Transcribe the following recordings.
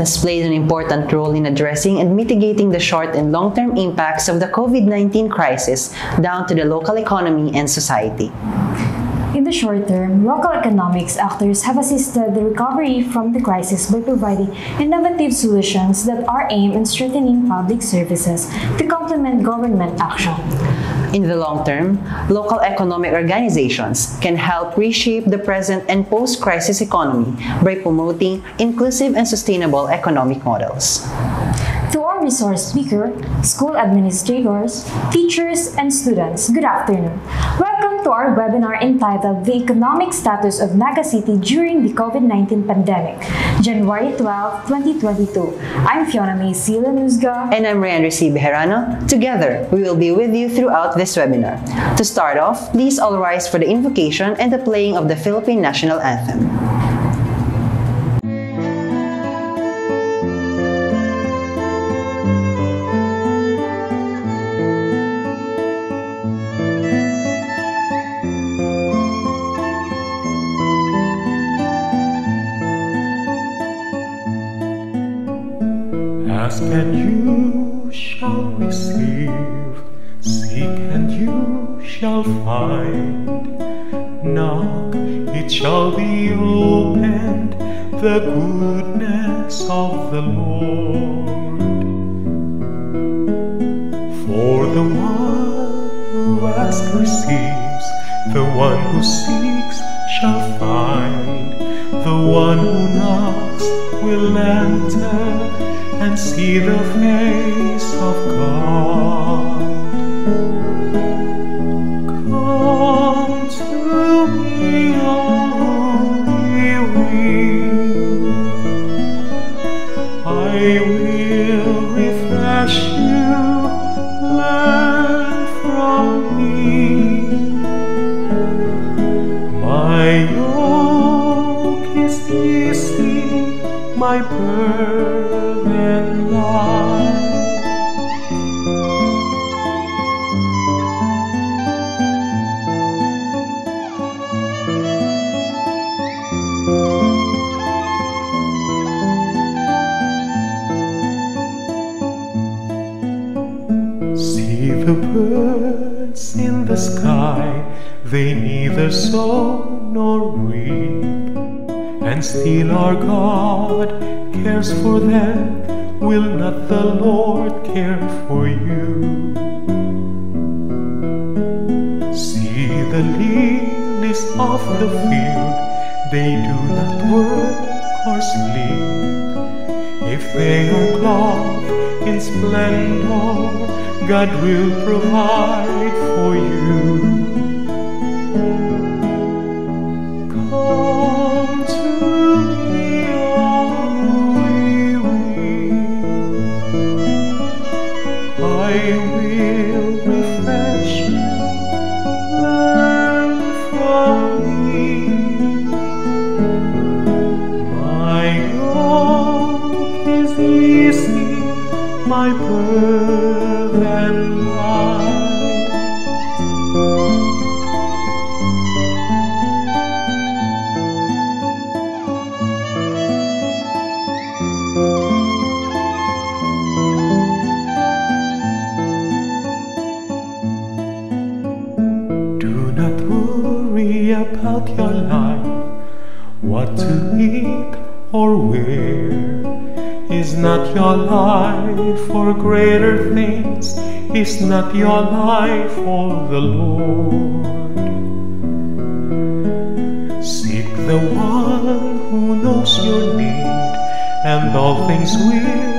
Has played an important role in addressing and mitigating the short and long-term impacts of the COVID-19 crisis down to the local economy and society. In the short term, local economics actors have assisted the recovery from the crisis by providing innovative solutions that are aimed at strengthening public services to complement government action. In the long term, local economic organizations can help reshape the present and post-crisis economy by promoting inclusive and sustainable economic models. To our resource speaker, school administrators, teachers, and students, good afternoon. To our webinar entitled The Economic Status of Naga City During the COVID-19 Pandemic, January 12, 2022. I'm Fiona May Silanuzga. And I'm Ryan C. Bejarano. Together, we will be with you throughout this webinar. To start off, please all rise for the invocation and the playing of the Philippine National Anthem. Our God cares for them. Will not the Lord not your life for greater things? Is not your life for the Lord? Seek the one who knows your need, and all things will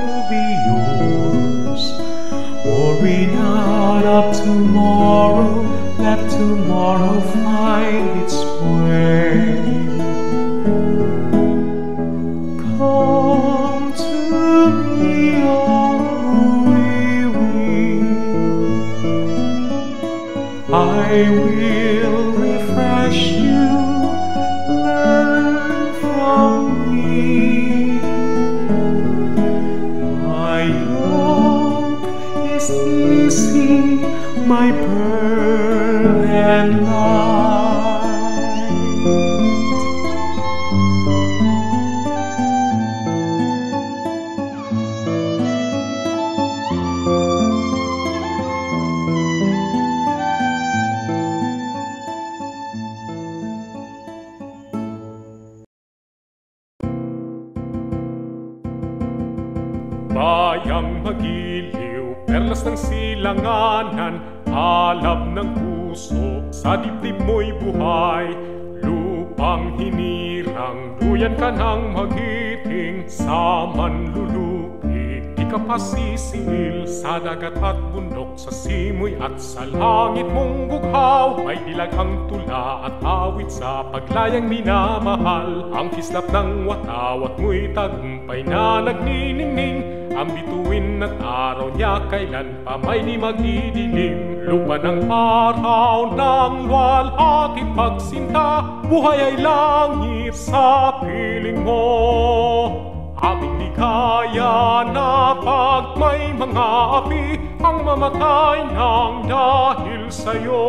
kayang magiliw Perlas ng silanganan, alab ng puso Sa dibdib mo'y buhay, lupang hinirang Duyan ka ng magiting sa manlulupi Di ka pa sisingil sa dagat at bundok Sa simoy at sa langit mong bughaw May dilag ang tula at awit sa paglayang minamahal. Ang kislap ng watawat mo'y tagumpay na nagniningning Ang bituin at araw niya kailan pa may di magdidilim. Lupa ng araw ng luwalhati pagsinta Buhay ay langit sa piling mo. Aming ligaya na pag may mga api Ang mamatay ng dahil sa'yo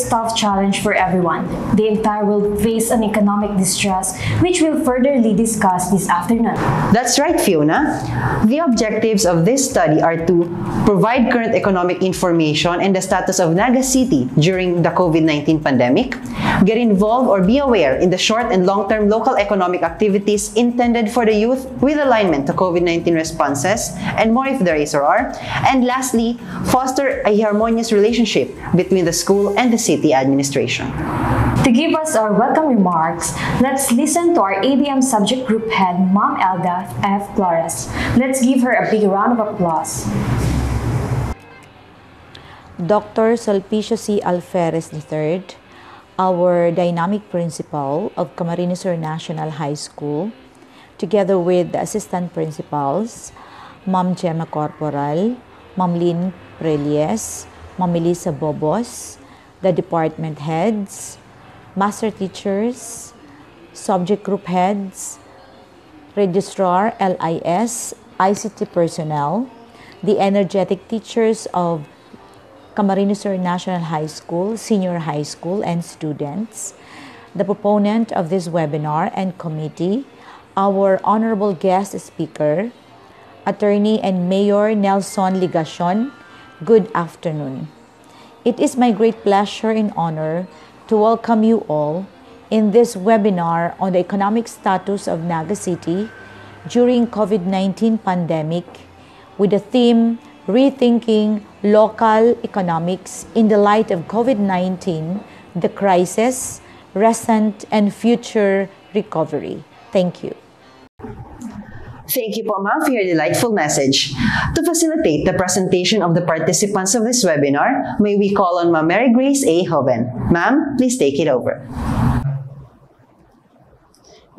pandemic is a tough challenge for everyone. The entire world face an economic distress, which we'll furtherly discuss this afternoon. That's right, Fiona. The objectives of this study are to provide current economic information and the status of Naga City during the COVID-19 pandemic, get involved or be aware in the short and long-term local economic activities intended for the youth with alignment to COVID-19 responses, and more if there is or are, and lastly, foster a harmonious relationship between the school and the city administration. To give us our welcome remarks, let's listen to our ABM subject group head, Mom Elda F. Flores. Let's give her a big round of applause. Dr. Sulpicio C. Alferez III, our dynamic principal of Camarines Sur National High School, together with the assistant principals, Ma'am Gemma Corporal, Ma'am Lynn Prelies, Ma'am Melissa Bobos, the department heads, master teachers, subject group heads, registrar LIS, ICT personnel, the energetic teachers of Camarines Sur National High School, Senior High School, and students, the proponent of this webinar and committee, our honorable guest speaker, Attorney and Mayor Nelson Legacion, good afternoon. It is my great pleasure and honor to welcome you all in this webinar on the economic status of Naga City during COVID-19 pandemic with the theme Rethinking Local Economics in the Light of COVID-19, the Crisis, Recent and Future Recovery. Thank you. Thank you po, ma'am, for your delightful message. To facilitate the presentation of the participants of this webinar, may we call on Ma'am Mary Grace A. Hoven. Ma'am, please take it over.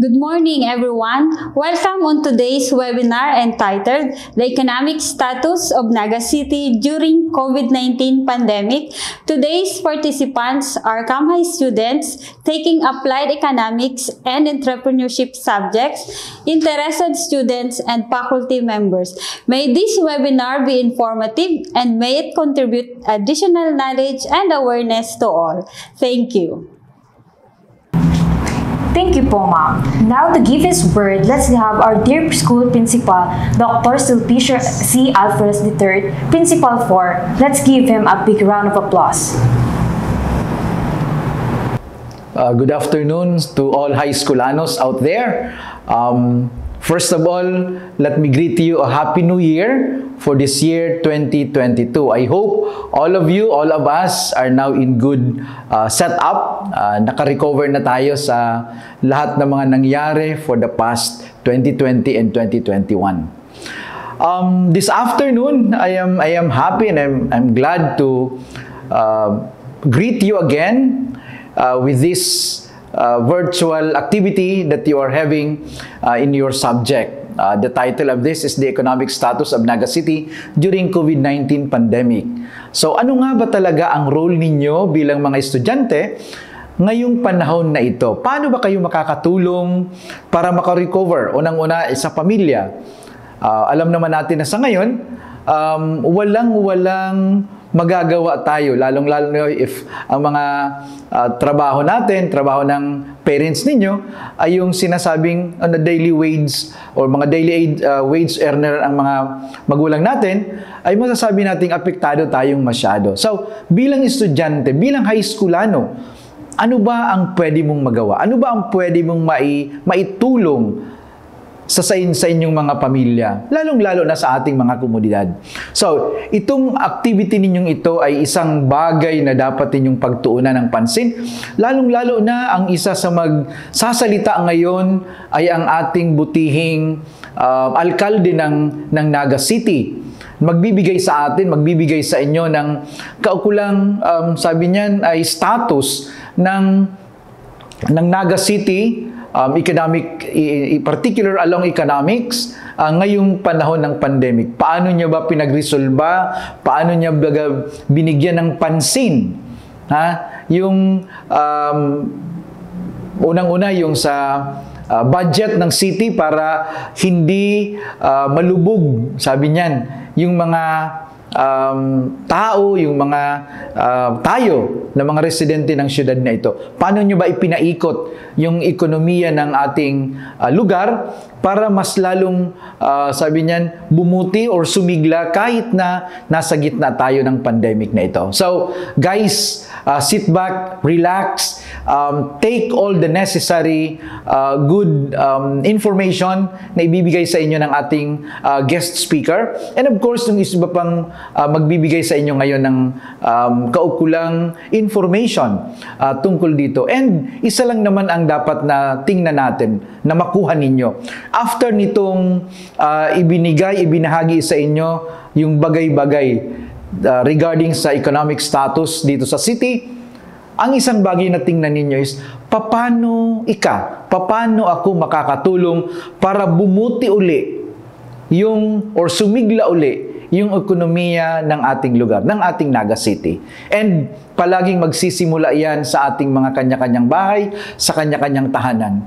Good morning, everyone. Welcome on today's webinar entitled The Economic Status of Naga City During COVID-19 Pandemic. Today's participants are CamHi students taking applied economics and entrepreneurship subjects, interested students, and faculty members. May this webinar be informative and may it contribute additional knowledge and awareness to all. Thank you. Thank you po, ma'am. Now, to give his word, let's have our dear school principal, Dr. Sulpicio C. Alvarez III, Principal 4. Let's give him a big round of applause. Uh, good afternoon to all high schoolanos out there. Um, first of all, let me greet you a happy new year for this year 2022. I hope all of you, all of us are now in good uh, setup. Uh, naka-recover na tayo sa lahat ng mga nangyari for the past 2020 and 2021. Um, this afternoon, I am I am happy and I'm I'm glad to uh, greet you again uh, with this uh, virtual activity that you are having uh, in your subject. Uh, the title of this is The Economic Status of Naga City During COVID-19 Pandemic. So ano nga ba talaga ang role ninyo bilang mga estudyante ngayong panahon na ito? Paano ba kayo makakatulong para makarecover? Unang-una sa pamilya. Uh, alam naman natin na sa ngayon, um, walang-walang magagawa tayo, lalong-lalo na if ang mga uh, trabaho natin, trabaho ng parents ninyo, ay yung sinasabing on a daily wage or mga daily aid, uh, wage earner ang mga magulang natin, ay masasabi nating apektado tayong masyado. So, bilang estudyante, bilang high schoolano, ano ba ang pwede mong magawa? Ano ba ang pwede mong mai, maitulong sa, sa, sa inyong mga pamilya, lalong-lalo na sa ating mga komunidad. So, itong activity ninyong ito ay isang bagay na dapat ninyong pagtuunan ng pansin, lalong-lalo na ang isa sa magsasalita ngayon ay ang ating butihing uh, alkalde ng, ng Naga City magbibigay sa atin, magbibigay sa inyo ng kaukulang, um, sabi niyan, ay status ng, ng Naga City um, economic, i, particular along economics, uh, ngayong panahon ng pandemic. Paano niya ba pinagresolba? Paano niya ba binigyan ng pansin? Ha? Yung um, unang-una yung sa uh, budget ng city para hindi uh, malubog, sabi niyan, yung mga um, tao, yung mga uh, tayo na mga residente ng syudad na ito. Paano nyo ba ipinaikot yung ekonomiya ng ating uh, lugar para mas lalong, uh, sabi niyan, bumuti or sumigla kahit na nasa gitna tayo ng pandemic na ito. So, guys, uh, sit back, relax, um, take all the necessary uh, good um, information na ibibigay sa inyo ng ating uh, guest speaker. And of course, yung isa pang uh, magbibigay sa inyo ngayon ng um, kaukulang information uh, tungkol dito. And isa lang naman ang dapat na tingnan natin na makuha ninyo. After nitong uh, ibinigay, ibinahagi sa inyo yung bagay-bagay uh, regarding sa economic status dito sa city, ang isang bagay na tingnan ninyo is, paano ika, paano ako makakatulong para bumuti uli yung, or sumigla uli yung ekonomiya ng ating lugar, ng ating Naga City. And palaging magsisimula yan sa ating mga kanya-kanyang bahay, sa kanya-kanyang tahanan.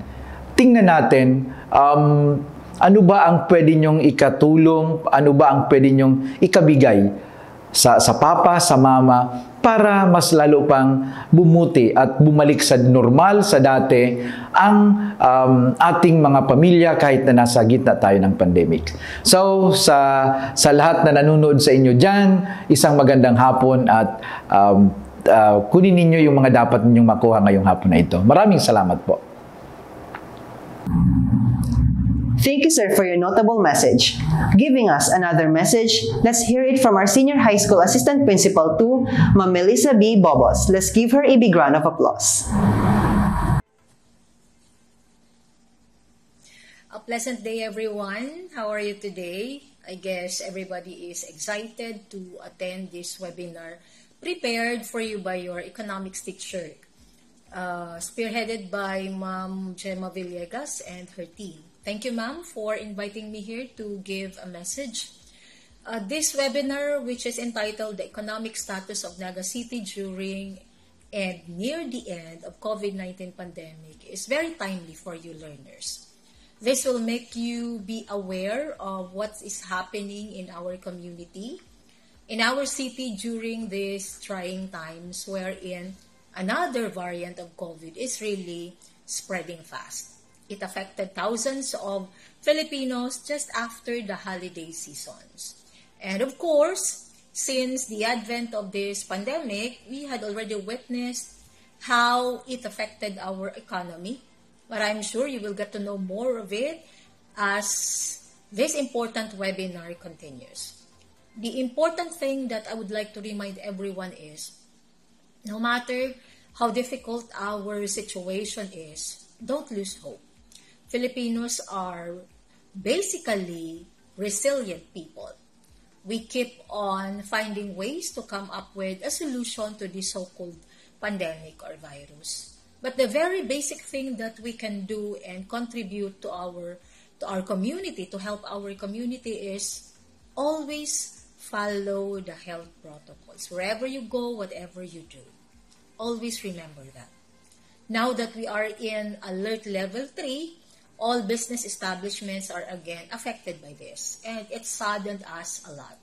Tingnan natin, um, ano ba ang pwede nyong ikatulong, ano ba ang pwede nyong ikabigay sa, sa papa, sa mama, para mas lalo pang bumuti at bumalik sa normal, sa dati, ang um, ating mga pamilya kahit na nasa gitna tayo ng pandemic. So, sa, sa lahat na nanonood sa inyo dyan, isang magandang hapon at um, uh, kunin ninyo yung mga dapat ninyong makuha ngayong hapon na ito. Maraming salamat po. Thank you, sir, for your notable message. Giving us another message, let's hear it from our senior high school assistant principal to Ma'am Melissa B. Bobos. Let's give her a big round of applause. A pleasant day, everyone. How are you today? I guess everybody is excited to attend this webinar prepared for you by your economics teacher, uh, spearheaded by Ma'am Gemma Villegas and her team. Thank you, ma'am, for inviting me here to give a message. Uh, this webinar, which is entitled The Economic Status of Naga City During and Near the End of COVID-19 Pandemic, is very timely for you learners. This will make you be aware of what is happening in our community, in our city during these trying times wherein another variant of COVID is really spreading fast. It affected thousands of Filipinos just after the holiday seasons. And of course, since the advent of this pandemic, we had already witnessed how it affected our economy. But I'm sure you will get to know more of it as this important webinar continues. The important thing that I would like to remind everyone is no matter how difficult our situation is, don't lose hope. Filipinos are basically resilient people. We keep on finding ways to come up with a solution to this so-called pandemic or virus. But the very basic thing that we can do and contribute to our to our community to help our community is always follow the health protocols. Wherever you go, whatever you do, always remember that. Now that we are in alert level 3, all business establishments are again affected by this. And it saddened us a lot.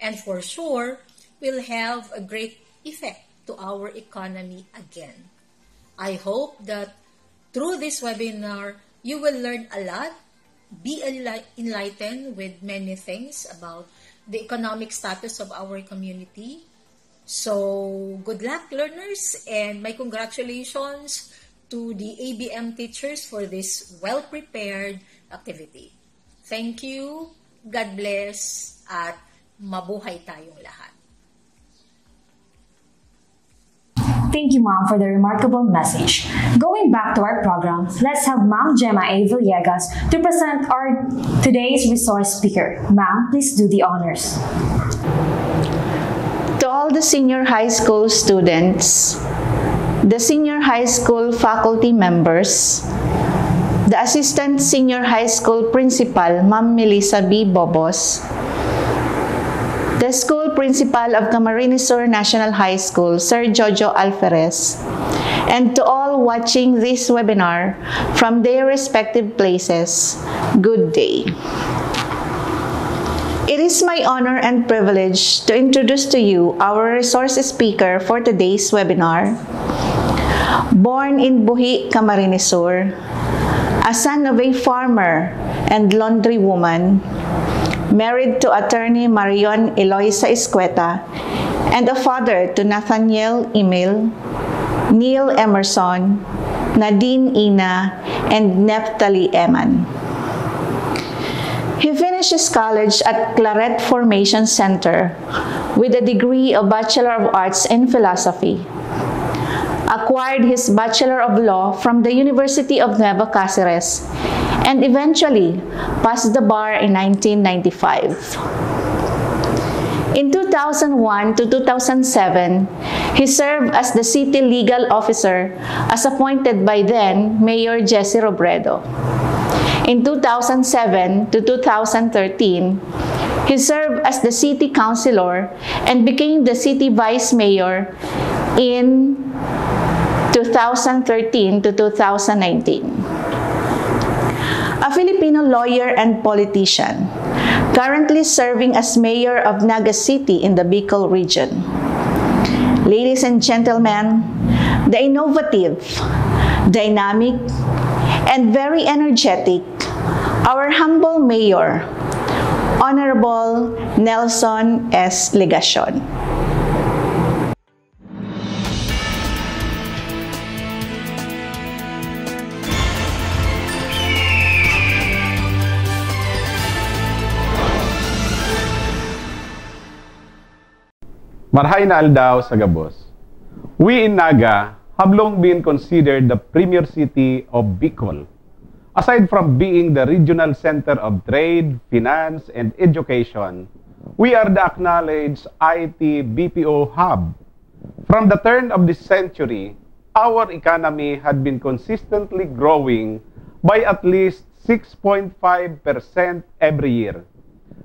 And for sure, will have a great effect to our economy again. I hope that through this webinar, you will learn a lot, be enlightened with many things about the economic status of our community, So, good luck, learners, and my congratulations to the ABM teachers for this well-prepared activity. Thank you, God bless, at mabuhay tayong lahat. Thank you, Mom, for the remarkable message. Going back to our program, let's have Mom Gemma A. Villegas to present our today's resource speaker. Ma'am, please do the honors. To all the senior high school students, the senior high school faculty members, the assistant senior high school principal, Ma'am Melissa B. Bobos, the school principal of Camarines Sur National High School, Sir Jojo Alferez, and to all watching this webinar from their respective places, good day. It is my honor and privilege to introduce to you our resource speaker for today's webinar. Born in Buhi, Camarines Sur, a son of a farmer and laundry woman, married to attorney Marion Eloisa Escueta, and a father to Nathaniel Emil, Neil Emerson, Nadine Ina, and Neftali Eman. He finished his college at Claret Formation Center with a degree of Bachelor of Arts in Philosophy. Acquired his Bachelor of Law from the University of Nueva Cáceres and eventually passed the bar in 1995. In 2001 to 2007, he served as the city legal officer as appointed by then Mayor Jesse Robredo. In 2007 to 2013, he served as the city councilor and became the city vice mayor in 2013 to 2019 a Filipino lawyer and politician, currently serving as mayor of Naga City in the Bicol region. Ladies and gentlemen, the innovative, dynamic, and very energetic, our humble mayor, Honorable Nelson S. Legacion. Marhay na aldaw sa Gabos. We in Naga have long been considered the premier city of Bicol. Aside from being the regional center of trade, finance, and education, we are the acknowledged IT BPO hub. From the turn of this century, our economy had been consistently growing by at least 6.5% every year.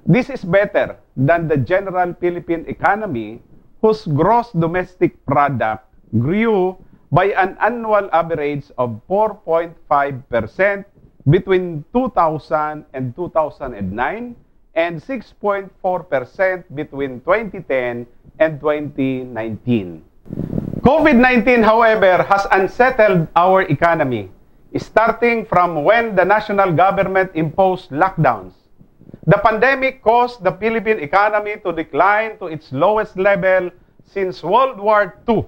This is better than the general Philippine economy whose gross domestic product grew by an annual average of 4.5% between 2000 and 2009 and 6.4% between 2010 and 2019. COVID-19, however, has unsettled our economy, starting from when the national government imposed lockdowns The pandemic caused the Philippine economy to decline to its lowest level since World War II,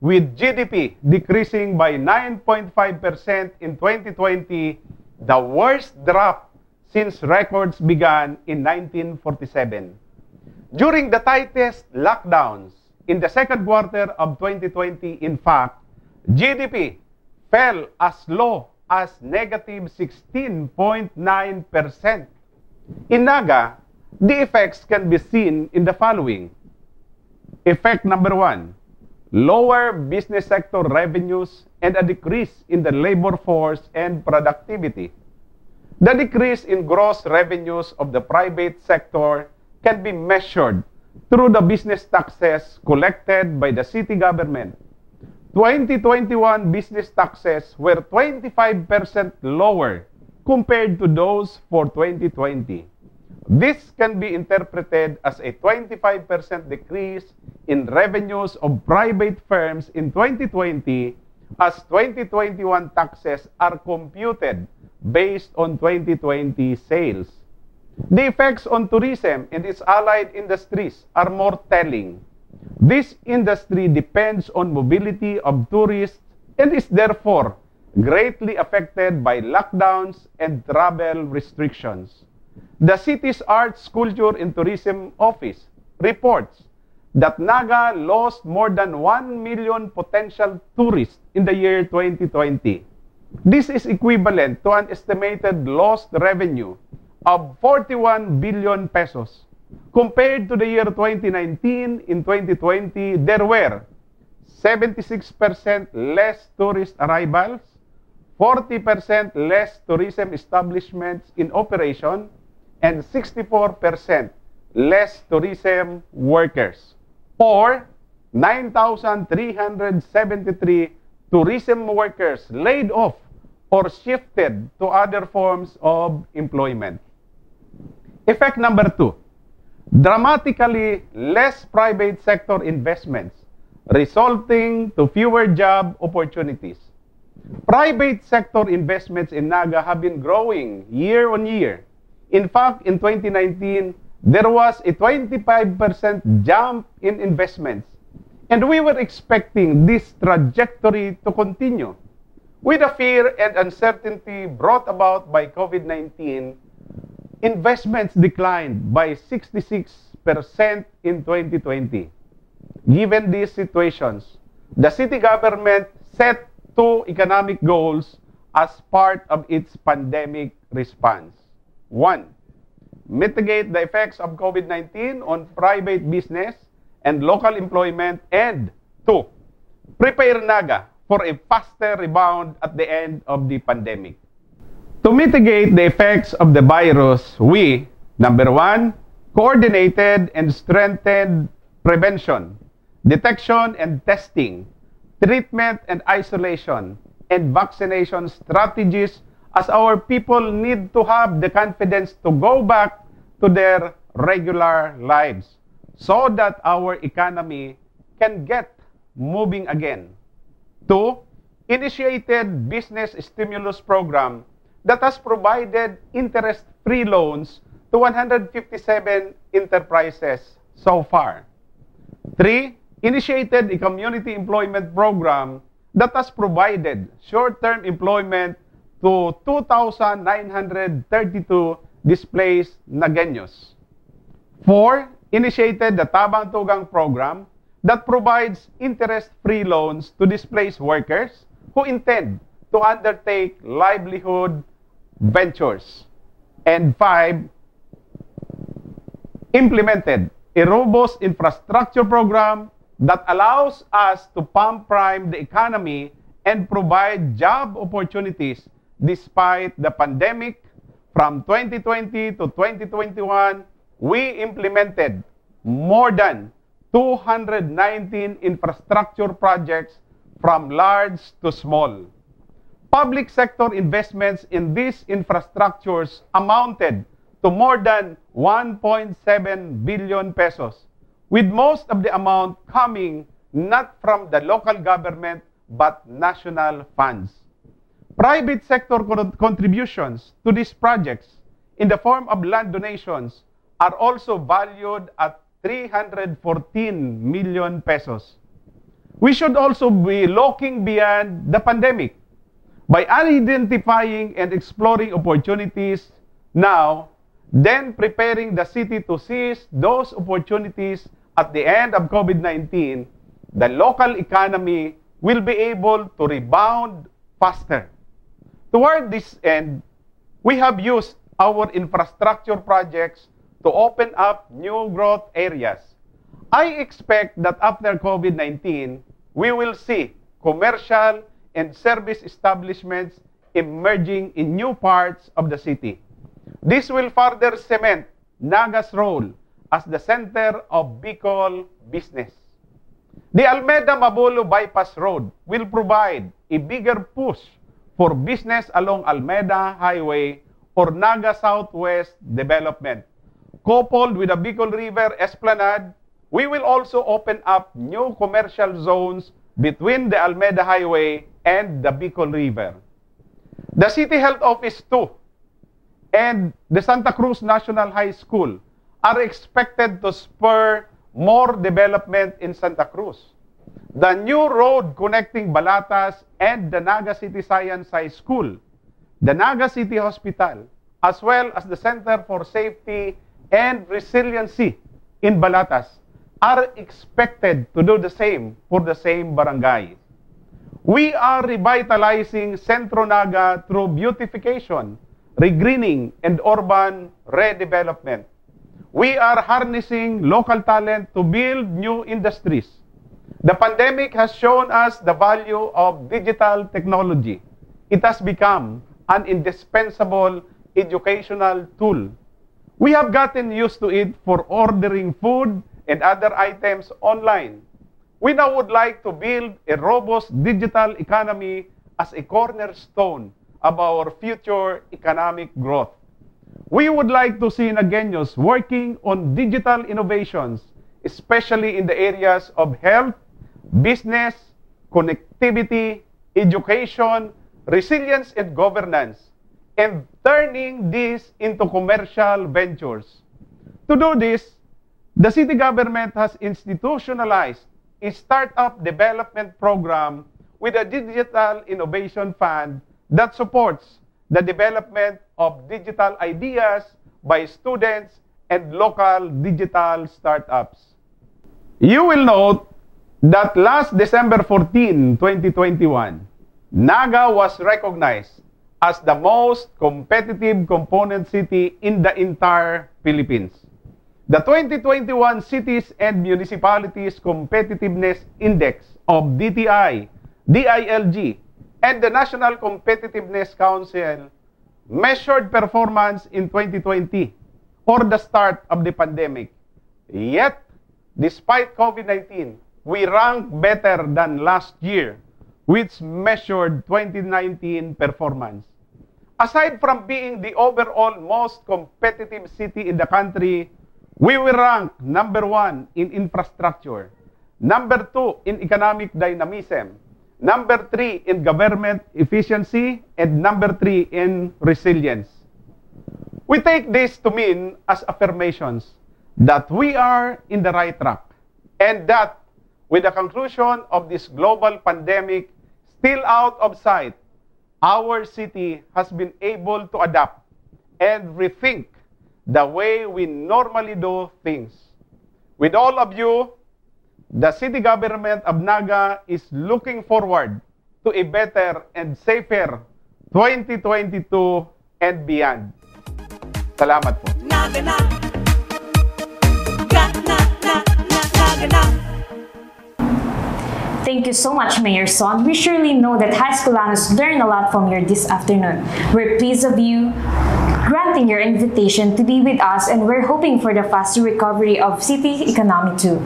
with GDP decreasing by 9.5% in 2020, the worst drop since records began in 1947. During the tightest lockdowns in the second quarter of 2020, in fact, GDP fell as low as negative 16.9%. In Naga, the effects can be seen in the following. Effect number one, lower business sector revenues and a decrease in the labor force and productivity. The decrease in gross revenues of the private sector can be measured through the business taxes collected by the city government. 2021 business taxes were 25% lower compared to those for 2020. This can be interpreted as a 25% decrease in revenues of private firms in 2020 as 2021 taxes are computed based on 2020 sales. The effects on tourism and its allied industries are more telling. This industry depends on mobility of tourists and is therefore greatly affected by lockdowns and travel restrictions. The city's Arts, Culture, and Tourism Office reports that Naga lost more than 1 million potential tourists in the year 2020. This is equivalent to an estimated lost revenue of 41 billion pesos. Compared to the year 2019, in 2020, there were 76% less tourist arrivals, 40% less tourism establishments in operation, and 64% less tourism workers. Or 9,373 tourism workers laid off or shifted to other forms of employment. Effect number two, dramatically less private sector investments, resulting to fewer job opportunities. Private sector investments in Naga have been growing year on year. In fact, in 2019, there was a 25% jump in investments. And we were expecting this trajectory to continue. With the fear and uncertainty brought about by COVID-19, investments declined by 66% in 2020. Given these situations, the city government set two economic goals as part of its pandemic response. One, mitigate the effects of COVID-19 on private business and local employment. And two, prepare Naga for a faster rebound at the end of the pandemic. To mitigate the effects of the virus, we, number one, coordinated and strengthened prevention, detection and testing, treatment and isolation, and vaccination strategies as our people need to have the confidence to go back to their regular lives so that our economy can get moving again. Two, initiated business stimulus program that has provided interest-free loans to 157 enterprises so far. Three, initiated a community employment program that has provided short-term employment to 2,932 displaced Nagenyos. Four, initiated the Tabang Tugang program that provides interest-free loans to displaced workers who intend to undertake livelihood ventures. And five, implemented a robust infrastructure program that allows us to pump prime the economy and provide job opportunities despite the pandemic. From 2020 to 2021, we implemented more than 219 infrastructure projects from large to small. Public sector investments in these infrastructures amounted to more than 1.7 billion pesos, with most of the amount coming not from the local government but national funds. Private sector contributions to these projects in the form of land donations are also valued at 314 million pesos. We should also be looking beyond the pandemic by identifying and exploring opportunities now, then preparing the city to seize those opportunities at the end of COVID-19, the local economy will be able to rebound faster. Toward this end, we have used our infrastructure projects to open up new growth areas. I expect that after COVID-19, we will see commercial and service establishments emerging in new parts of the city. This will further cement Naga's role as the center of Bicol business. The Almeda Mabolo Bypass Road will provide a bigger push for business along Almeda Highway or Naga Southwest development. Coupled with the Bicol River Esplanade, we will also open up new commercial zones between the Almeda Highway and the Bicol River. The City Health Office too and the Santa Cruz National High School are expected to spur more development in Santa Cruz. The new road connecting Balatas and the Naga City Science High School, the Naga City Hospital, as well as the Center for Safety and Resiliency in Balatas are expected to do the same for the same barangay. We are revitalizing Centro Naga through beautification, regreening, and urban redevelopment. We are harnessing local talent to build new industries. The pandemic has shown us the value of digital technology. It has become an indispensable educational tool. We have gotten used to it for ordering food and other items online. We now would like to build a robust digital economy as a cornerstone of our future economic growth. We would like to see Nagueños working on digital innovations, especially in the areas of health, business, connectivity, education, resilience, and governance, and turning these into commercial ventures. To do this, the city government has institutionalized a startup development program with a digital innovation fund that supports the development of digital ideas by students and local digital startups. You will note that last December 14, 2021, Naga was recognized as the most competitive component city in the entire Philippines. The 2021 Cities and Municipalities Competitiveness Index of DTI, DILG, and the National Competitiveness Council measured performance in 2020 or the start of the pandemic. Yet, despite COVID-19, we rank better than last year, which measured 2019 performance. Aside from being the overall most competitive city in the country, we were ranked number one in infrastructure, number two in economic dynamism, number three in government efficiency, and number three in resilience. We take this to mean as affirmations that we are in the right track and that with the conclusion of this global pandemic still out of sight, our city has been able to adapt and rethink the way we normally do things. With all of you, the city government of Naga is looking forward to a better and safer 2022 and beyond. Salamat po. Naga na. Ga na na na naga na. Thank you so much, Mayor Son. We surely know that high schoolanos learned a lot from you this afternoon. We're pleased of you granting your invitation to be with us and we're hoping for the faster recovery of city economy too.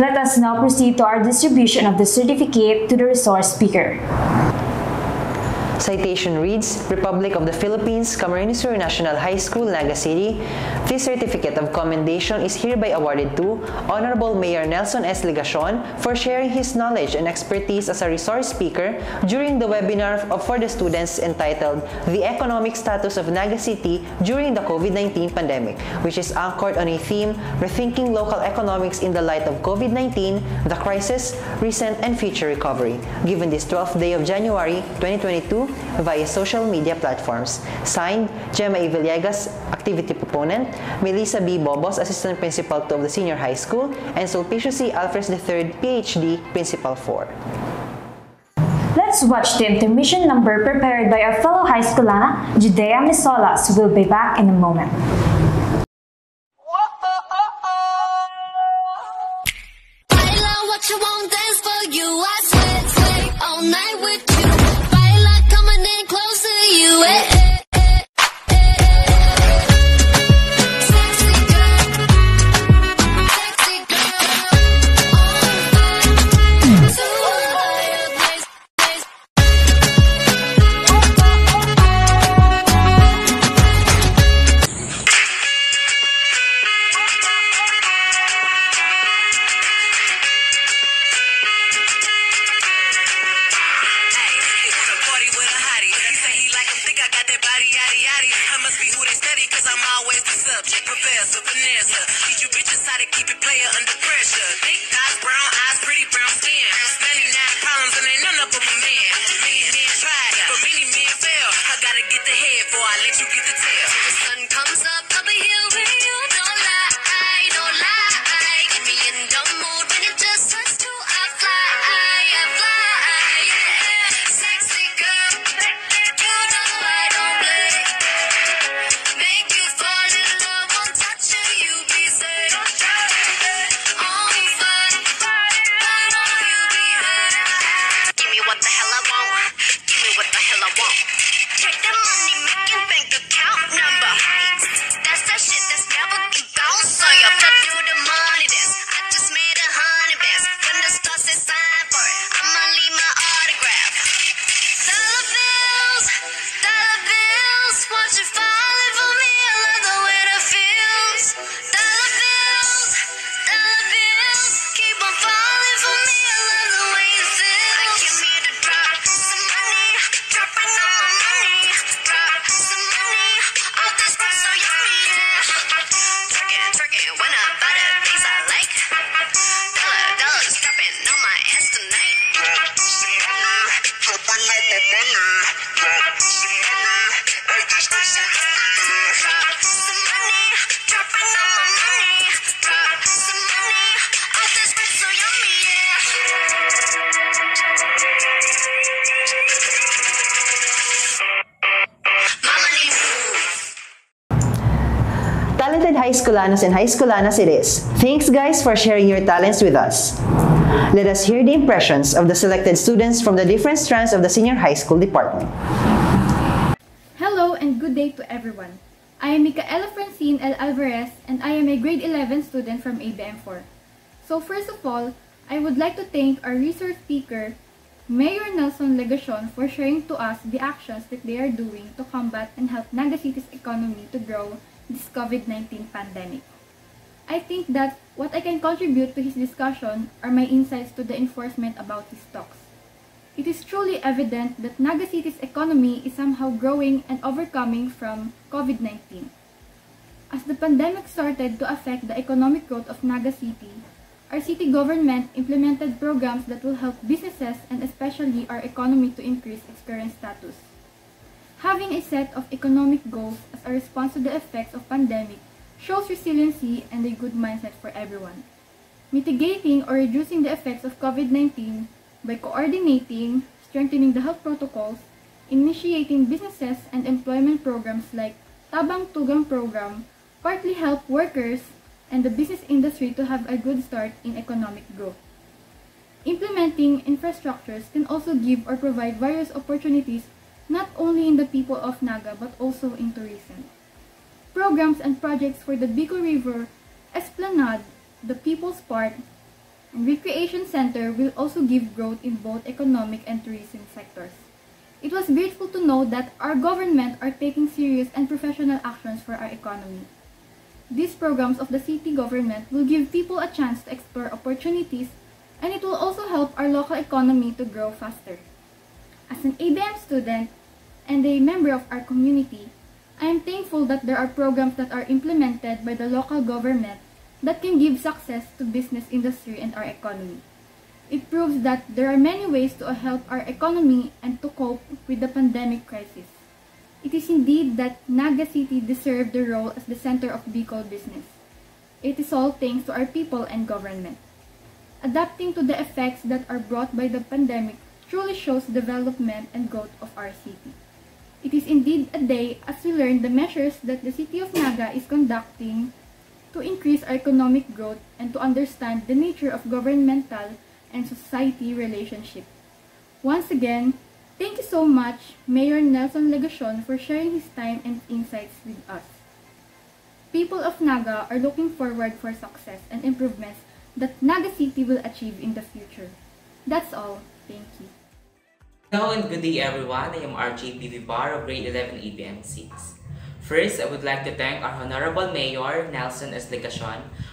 Let us now proceed to our distribution of the certificate to the resource speaker. Citation reads, Republic of the Philippines, Camarines Sur National High School, Naga City. This certificate of commendation is hereby awarded to Honorable Mayor Nelson S. Legacion for sharing his knowledge and expertise as a resource speaker during the webinar for the students entitled The Economic Status of Naga City During the COVID-19 Pandemic, which is anchored on a theme, Rethinking Local Economics in the Light of COVID-19, the Crisis, Recent and Future Recovery, given this 12th day of January 2022 via social media platforms. Signed, Gemma E. Villegas, Activity Proponent, Melissa B. Bobos, Assistant Principal to of the Senior High School, and Sulpicio C. Alferez III, PhD, Principal 4. Let's watch the intermission number prepared by our fellow high schoolana, Judea Misolas, will be back in a moment. Scholanos and High Scholanas it is. Thanks guys for sharing your talents with us. Let us hear the impressions of the selected students from the different strands of the senior high school department. Hello and good day to everyone. I am Micaela Francine L. Alvarez and I am a grade 11 student from ABM4. So first of all, I would like to thank our resource speaker, Mayor Nelson Legacion for sharing to us the actions that they are doing to combat and help Naga City's economy to grow this COVID-19 pandemic. I think that what I can contribute to his discussion are my insights to the enforcement about his talks. It is truly evident that Naga City's economy is somehow growing and overcoming from COVID-19. As the pandemic started to affect the economic growth of Naga City, our city government implemented programs that will help businesses and especially our economy to increase its current status. Having a set of economic goals as a response to the effects of pandemic shows resiliency and a good mindset for everyone. Mitigating or reducing the effects of COVID-19 by coordinating, strengthening the health protocols, initiating businesses and employment programs like Tabang Tugang program partly help workers and the business industry to have a good start in economic growth. Implementing infrastructures can also give or provide various opportunities not only in the people of Naga but also in tourism. Programs and projects for the Bicol River Esplanade, the People's Park, and Recreation Center will also give growth in both economic and tourism sectors. It was grateful to know that our government are taking serious and professional actions for our economy. These programs of the city government will give people a chance to explore opportunities and it will also help our local economy to grow faster. As an ABM student and a member of our community, I am thankful that there are programs that are implemented by the local government that can give success to business industry and our economy. It proves that there are many ways to help our economy and to cope with the pandemic crisis. It is indeed that Naga City deserved the role as the center of Bicol business. It is all thanks to our people and government. Adapting to the effects that are brought by the pandemic truly shows development and growth of our city. It is indeed a day as we learn the measures that the city of Naga is conducting to increase our economic growth and to understand the nature of governmental and society relationship. Once again, thank you so much, Mayor Nelson Legacion, for sharing his time and insights with us. People of Naga are looking forward for success and improvements that Naga City will achieve in the future. That's all. Thank you. Hello and good day everyone. I am RJ PV Bar of grade 11 ABM 6. First, I would like to thank our Honorable Mayor Nelson S.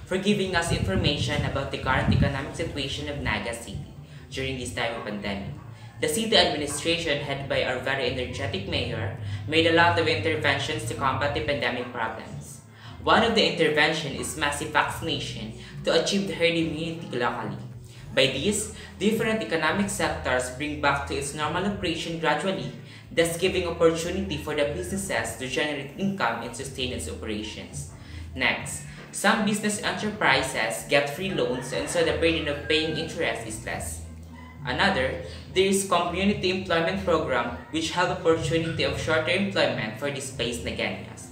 For giving us information about the current economic situation of Naga City during this time of pandemic. The city administration, headed by our very energetic mayor, made a lot of interventions to combat the pandemic problems. One of the intervention is massive vaccination to achieve the herd immunity locally. By this, different economic sectors bring back to its normal operation gradually, thus giving opportunity for the businesses to generate income and sustain its operations. Next, some business enterprises get free loans and so the burden of paying interest is less. Another, there is community employment program which have opportunity of shorter employment for displaced Naganias.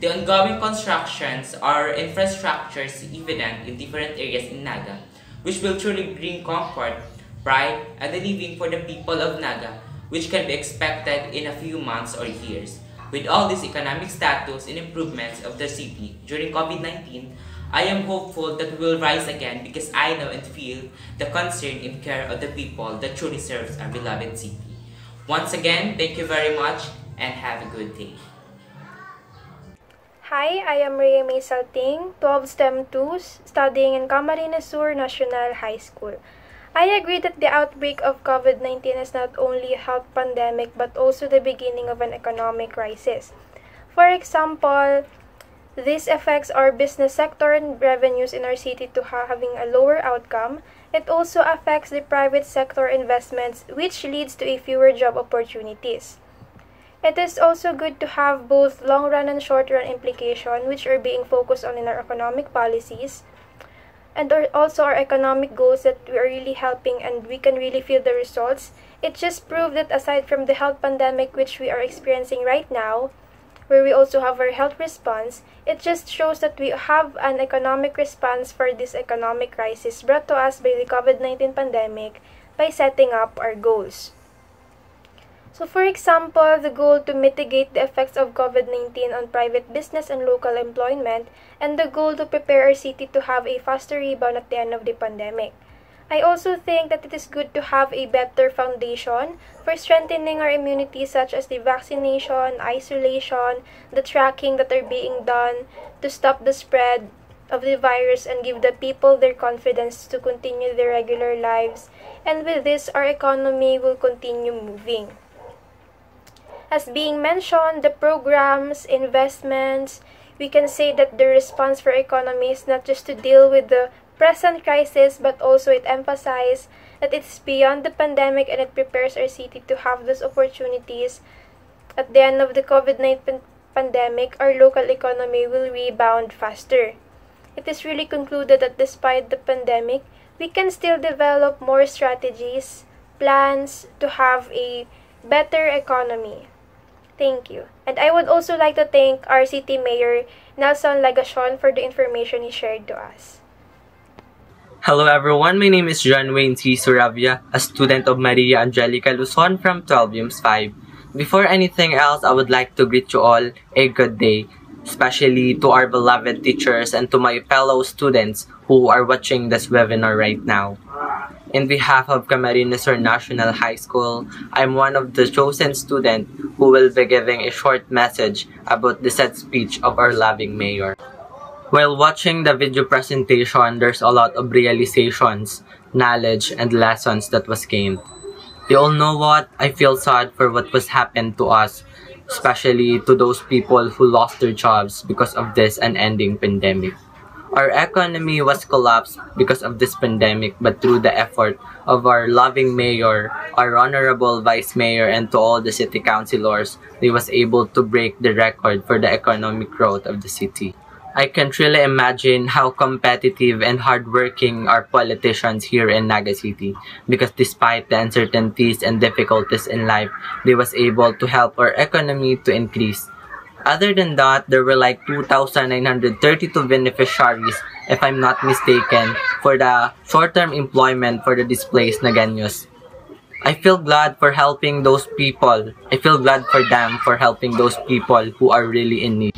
The ongoing constructions or infrastructures evident in different areas in Naga, which will truly bring comfort, pride, and living for the people of Naga, which can be expected in a few months or years. With all this economic status and improvements of the city during COVID-19, I am hopeful that we will rise again because I know and feel the concern and care of the people that truly serves our beloved city. Once again, thank you very much and have a good day. Hi, I am Rhea May Salting, 12 STEM 2s, studying in Camarines Sur National High School. I agree that the outbreak of COVID-19 is not only a health pandemic but also the beginning of an economic crisis. For example, this affects our business sector and revenues in our city to having a lower outcome. It also affects the private sector investments, which leads to a fewer job opportunities. It is also good to have both long run and short run implication, which are being focused on in our economic policies, and also our economic goals that we are really helping and we can really feel the results. It just proved that aside from the health pandemic which we are experiencing right now, where we also have our health response, it just shows that we have an economic response for this economic crisis brought to us by the COVID 19 pandemic by setting up our goals. So, for example, the goal to mitigate the effects of COVID 19 on private business and local employment, and the goal to prepare our city to have a faster rebound at the end of the pandemic. I also think that it is good to have a better foundation for strengthening our immunity, such as the vaccination, isolation, the tracking that are being done to stop the spread of the virus and give the people their confidence to continue their regular lives. And with this, our economy will continue moving. As being mentioned, the programs, investments, we can say that the response for economy is not just to deal with the present crisis, but also it emphasizes that it's beyond the pandemic and it prepares our city to have those opportunities. At the end of the COVID 19 pandemic, our local economy will rebound faster. It is really concluded that despite the pandemic, we can still develop more strategies, plans to have a better economy. Thank you. And I would also like to thank our city mayor, Nelson Legacion, for the information he shared to us. Hello everyone, my name is John Wayne T. Suravia, a student of Maria Angelica Luzon from 12 HUMSS 5. Before anything else, I would like to greet you all a good day, especially to our beloved teachers and to my fellow students who are watching this webinar right now. In behalf of Camarines National High School, I'm one of the chosen students who will be giving a short message about the set speech of our loving mayor. While watching the video presentation, there's a lot of realizations, knowledge, and lessons that was gained. You all know what? I feel sad for what was happened to us, especially to those people who lost their jobs because of this unending pandemic. Our economy was collapsed because of this pandemic, but through the effort of our loving mayor, our honorable vice mayor, and to all the city councilors, they was able to break the record for the economic growth of the city. I can't really imagine how competitive and hardworking our politicians here in Naga City because despite the uncertainties and difficulties in life, they was able to help our economy to increase. Other than that, there were like 2,932 beneficiaries, if I'm not mistaken, for the short-term employment for the displaced Nagaños. I feel glad for helping those people. I feel glad for them for helping those people who are really in need.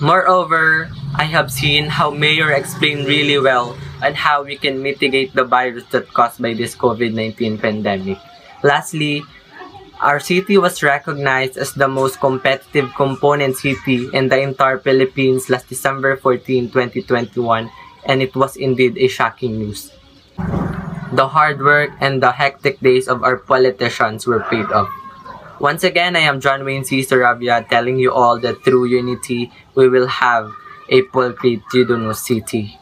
Moreover, I have seen how Mayor explained really well on how we can mitigate the virus that caused by this COVID-19 pandemic. Lastly, our city was recognized as the most competitive component city in the entire Philippines last December 14, 2021, and it was indeed a shocking news. The hard work and the hectic days of our politicians were paid off. Once again, I am John Wayne C. Sarabia telling you all that through unity, we will have a Pulcrit Jidunus City.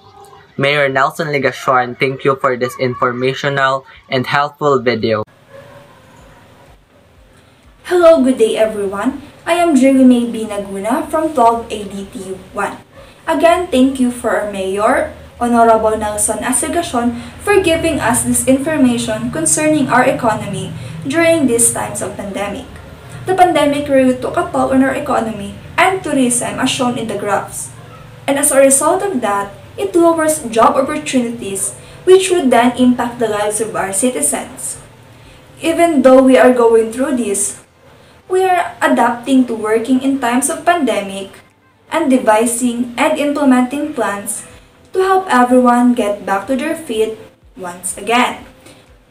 Mayor Nelson Legacion, thank you for this informational and helpful video. Hello, good day everyone. I am Jeremy B. Naguna from 12 ADTU 1. Again, thank you for our Mayor, Honorable Nelson Asigacion, for giving us this information concerning our economy during these times of pandemic. The pandemic really took a toll on our economy and tourism as shown in the graphs. And as a result of that, it lowers job opportunities which would then impact the lives of our citizens. Even though we are going through this, we are adapting to working in times of pandemic and devising and implementing plans to help everyone get back to their feet once again.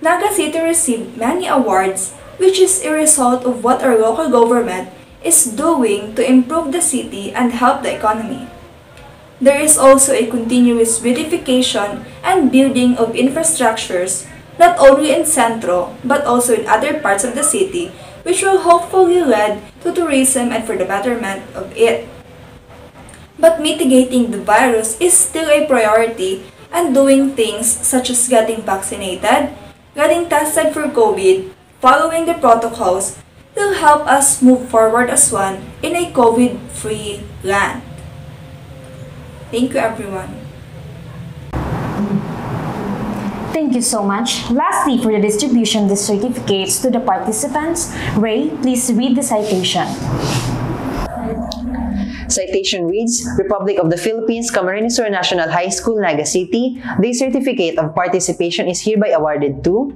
Naga City received many awards which is a result of what our local government is doing to improve the city and help the economy. There is also a continuous beautification and building of infrastructures not only in Centro but also in other parts of the city which will hopefully lead to tourism and for the betterment of it. But mitigating the virus is still a priority and doing things such as getting vaccinated, getting tested for COVID, following the protocols will help us move forward as one in a COVID-free land. Thank you everyone. Thank you so much. Lastly, for the distribution of the certificates to the participants, Ray, please read the citation. Citation reads, Republic of the Philippines, Camarines Sur National High School, Naga City. The certificate of participation is hereby awarded to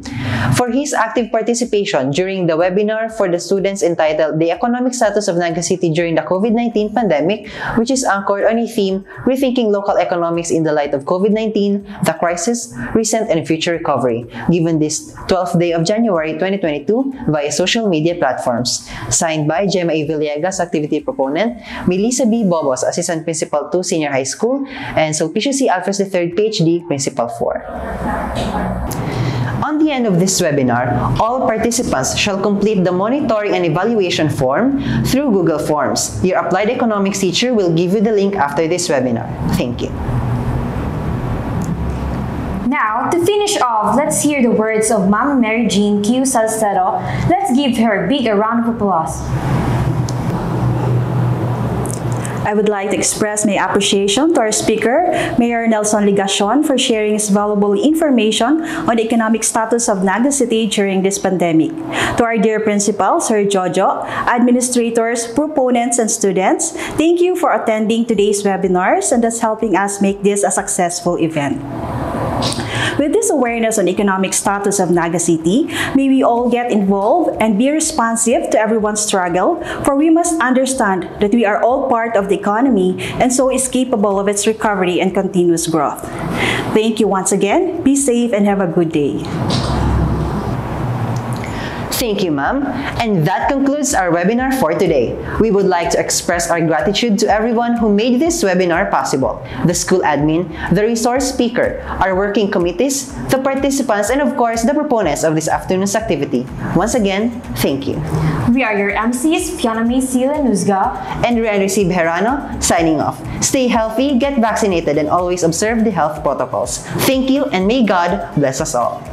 for his active participation during the webinar for the students entitled The Economic Status of Naga City During the COVID-19 Pandemic, which is anchored on a theme Rethinking Local Economics in the Light of COVID-19, the Crisis, Recent and Future Recovery, given this 12th day of January 2022 via social media platforms. Signed by Gemma A. Villegas, activity proponent, Melissa B. Bobos, Assistant Principal 2, Senior High School, and Sulpicio C. Alferez III, PhD, Principal 4. On the end of this webinar, all participants shall complete the monitoring and evaluation form through Google Forms. Your applied economics teacher will give you the link after this webinar. Thank you. Now, to finish off, let's hear the words of Ma'am Mary Jean Q. Salcedo. Let's give her a big round of applause. I would like to express my appreciation to our speaker, Mayor Nelson Legacion, for sharing his valuable information on the economic status of Naga City during this pandemic. To our dear principal, Sir Jojo, administrators, proponents, and students, thank you for attending today's webinars and thus helping us make this a successful event. With this awareness on economic status of Naga City, may we all get involved and be responsive to everyone's struggle, for we must understand that we are all part of the economy and so is capable of its recovery and continuous growth. Thank you once again. Be safe and have a good day. Thank you, ma'am. And that concludes our webinar for today. We would like to express our gratitude to everyone who made this webinar possible. The school admin, the resource speaker, our working committees, the participants, and of course, the proponents of this afternoon's activity. Once again, thank you. We are your MCs, Fiona May Sila Nuzga and C. Bejarano, signing off. Stay healthy, get vaccinated, and always observe the health protocols. Thank you, and may God bless us all.